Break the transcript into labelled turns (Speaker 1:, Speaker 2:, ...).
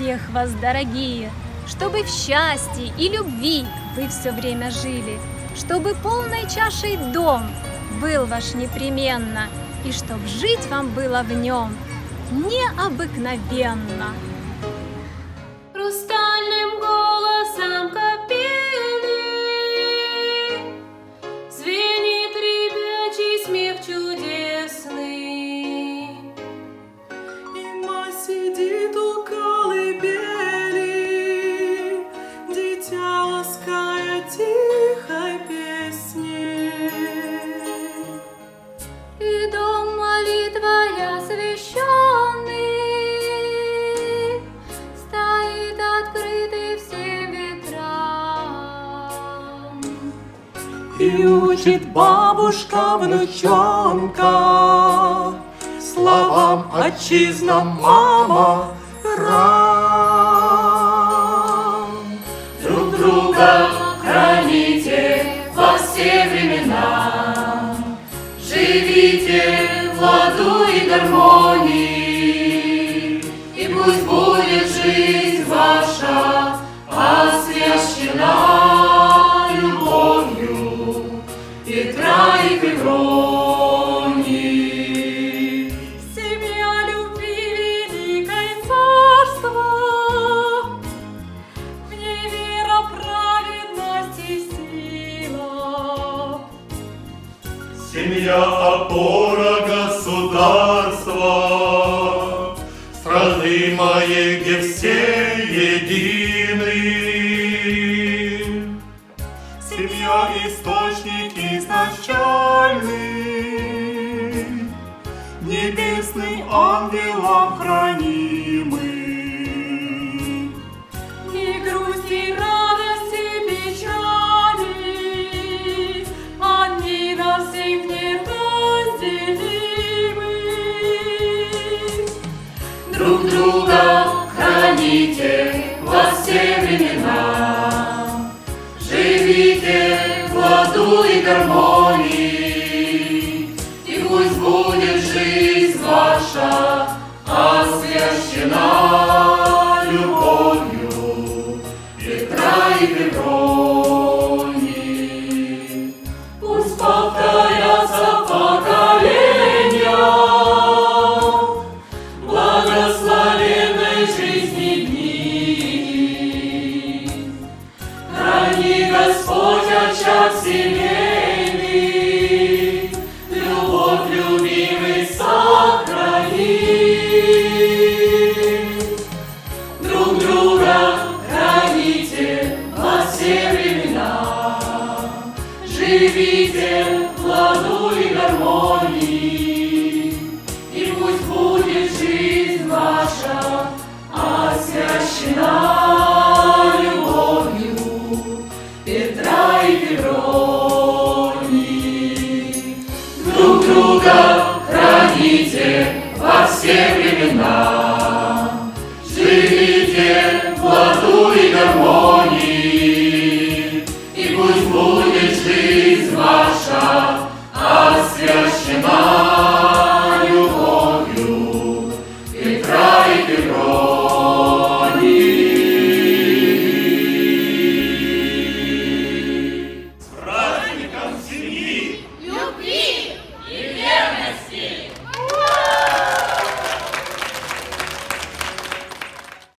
Speaker 1: всех вас, дорогие, чтобы в счастье и любви вы все время жили, чтобы полной чашей дом был ваш непременно, и чтоб жить вам было в нем необыкновенно.
Speaker 2: И учит бабушка внучонка Словам отчизна мама рам.
Speaker 3: Друг друга храните во все времена. Живите в ладу и гармонии, и пусть будет жизнь ваша освящена Семья
Speaker 4: опора государства, страны моей, где все едины. Небесным ангелом хранимый.
Speaker 3: И грусть, и радость, и печали, Они навсех неразделимы. Друг друга храните во все времена, Живите в ладу и гармонии, Gyvybė, planų ir harmonija. 자